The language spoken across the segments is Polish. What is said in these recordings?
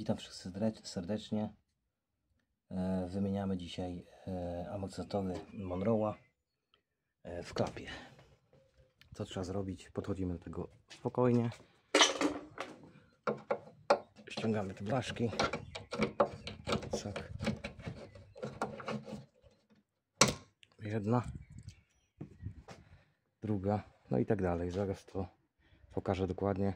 Witam wszystkich serdecz- serdecznie. E, Wymieniamy dzisiaj e, amortyzatory Monroe'a e, w klapie. Co trzeba zrobić? Podchodzimy do tego spokojnie. Ściągamy te blaszki. Jedna. Druga. No i tak dalej. Zaraz to pokażę dokładnie.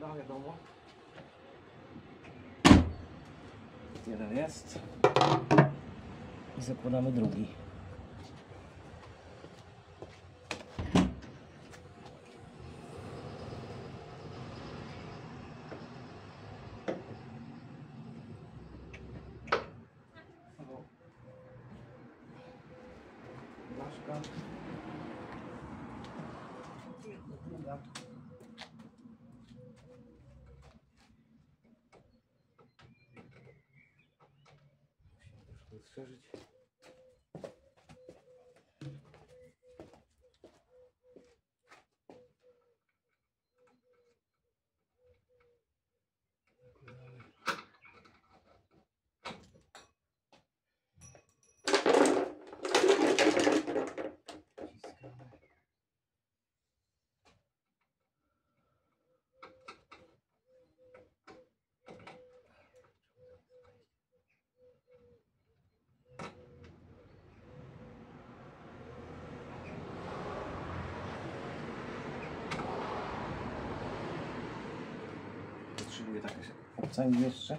Pada, wiadomo. Jeden jest. I zakładamy drugi. Blaszka. Jedna. тут. Potrzebuję takie obcęgi jeszcze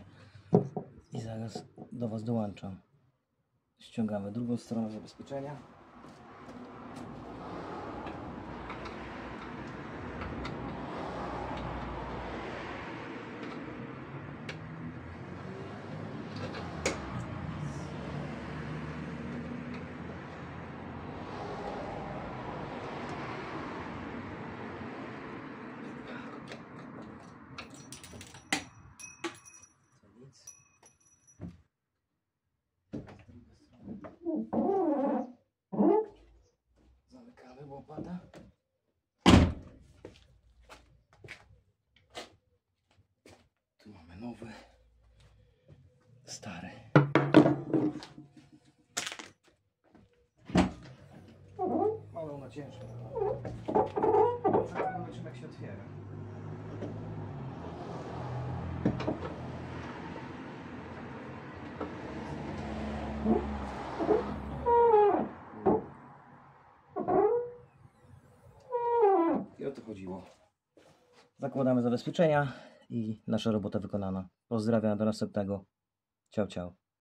i zaraz do Was dołączam. Ściągamy drugą stronę zabezpieczenia. Zamykamy, bo pada. Tu mamy nowy, stary. Ale ona ciężka. Zobaczymy jak się otwiera. I o chodziło. Zakładamy zabezpieczenia i nasza robota wykonana. Pozdrawiam, do następnego. Ciao, ciao.